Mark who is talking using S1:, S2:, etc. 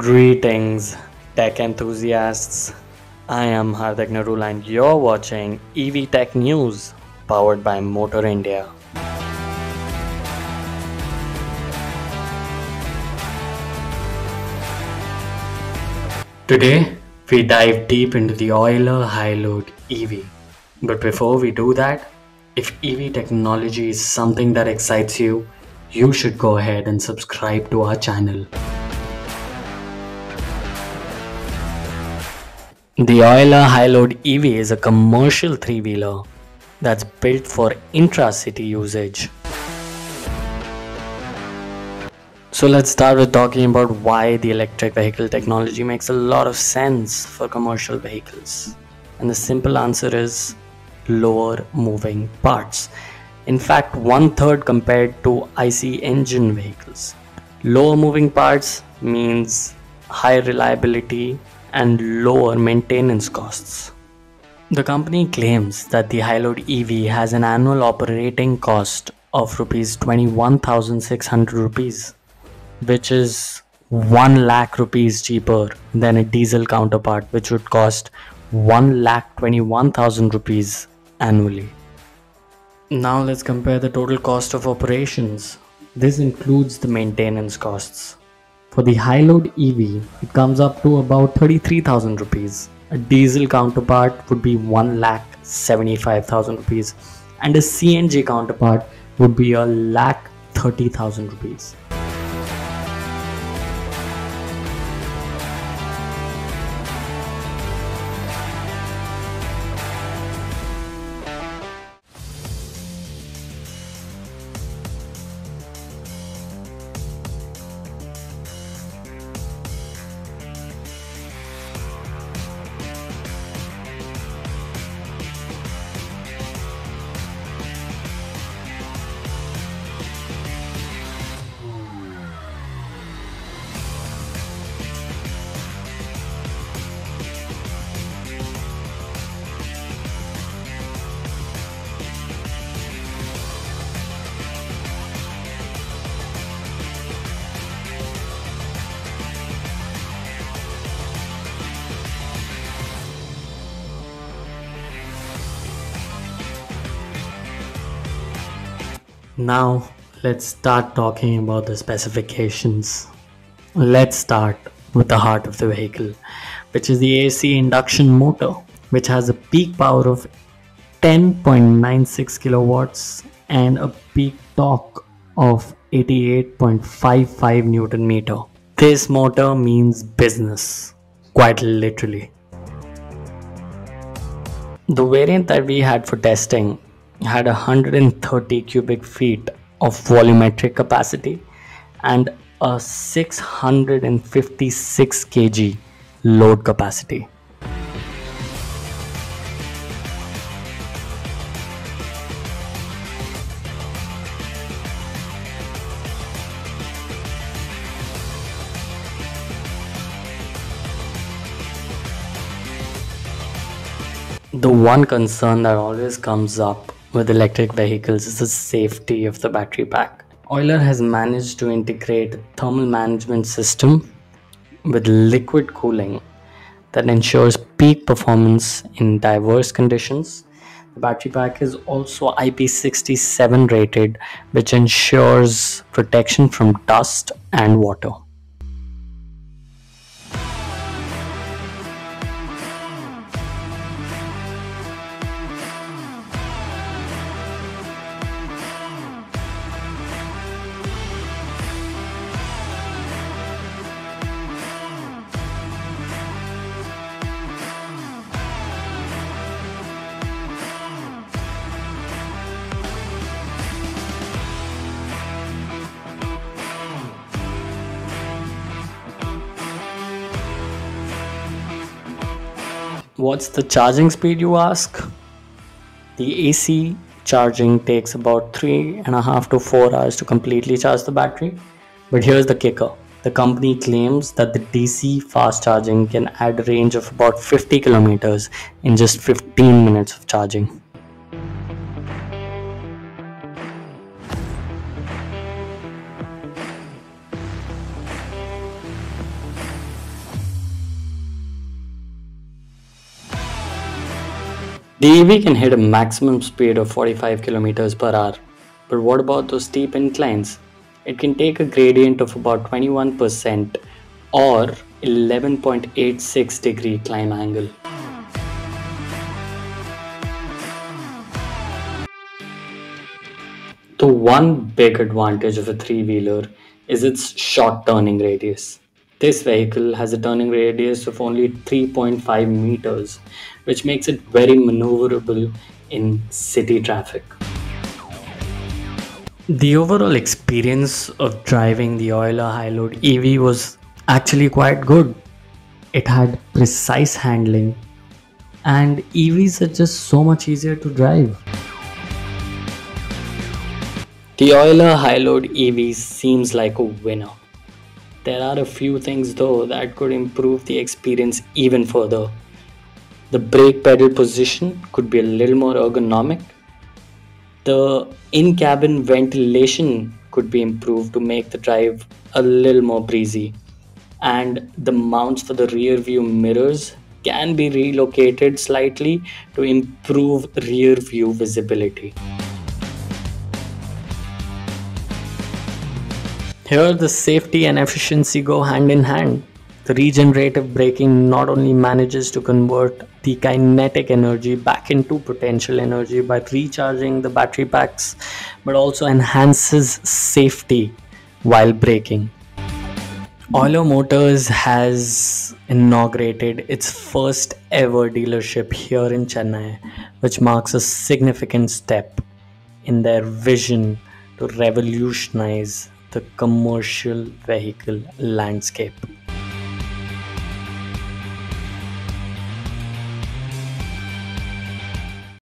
S1: Greetings, tech enthusiasts. I am Hardik Narul and you're watching EV Tech News powered by Motor India. Today, we dive deep into the Euler Hiload EV. But before we do that, if EV technology is something that excites you, you should go ahead and subscribe to our channel. The Euler Hiload EV is a commercial three-wheeler that's built for intra-city usage. So let's start with talking about why the electric vehicle technology makes a lot of sense for commercial vehicles. And the simple answer is lower moving parts. In fact, one third compared to IC engine vehicles. Lower moving parts means high reliability and lower maintenance costs. The company claims that the Hiload EV has an annual operating cost of rupees 21,600 rupees, which is 1 lakh rupees cheaper than a diesel counterpart, which would cost 1 lakh 21,000 rupees annually. Now let's compare the total cost of operations. This includes the maintenance costs. For the Hiload EV, it comes up to about 33,000 rupees. A diesel counterpart would be 1 lakh 75,000 rupees and a CNG counterpart would be a lakh 30,000 rupees. Now let's start talking about the specifications. Let's start with the heart of the vehicle, which is the AC induction motor, which has a peak power of 10.96 kilowatts and a peak torque of 88.55 newton meter. This motor means business, quite literally. The variant that we had for testing had 130 cubic feet of volumetric capacity and a 656 kg load capacity. The one concern that always comes up with electric vehicles is the safety of the battery pack. Euler has managed to integrate a thermal management system with liquid cooling that ensures peak performance in diverse conditions. The battery pack is also IP67 rated, which ensures protection from dust and water. What's the charging speed, you ask? The AC charging takes about three and a half to four hours to completely charge the battery. But here's the kicker the company claims that the DC fast charging can add a range of about 50 kilometers in just 15 minutes of charging. The EV can hit a maximum speed of 45 kilometers per hour. But what about those steep inclines? It can take a gradient of about 21% or 11.86 degree climb angle. The one big advantage of a three wheeler is its short turning radius. This vehicle has a turning radius of only 3.5 meters, which makes it very maneuverable in city traffic. The overall experience of driving the Euler Hiload EV was actually quite good. It had precise handling, and EVs are just so much easier to drive. The Euler Hiload EV seems like a winner. There are a few things though that could improve the experience even further. The brake pedal position could be a little more ergonomic. The in cabin ventilation could be improved to make the drive a little more breezy. And the mounts for the rear view mirrors can be relocated slightly to improve rear view visibility. Here, the safety and efficiency go hand in hand. The regenerative braking not only manages to convert the kinetic energy back into potential energy by recharging the battery packs, but also enhances safety while braking. Euler Motors has inaugurated its first ever dealership here in Chennai, which marks a significant step in their vision to revolutionize the commercial vehicle landscape.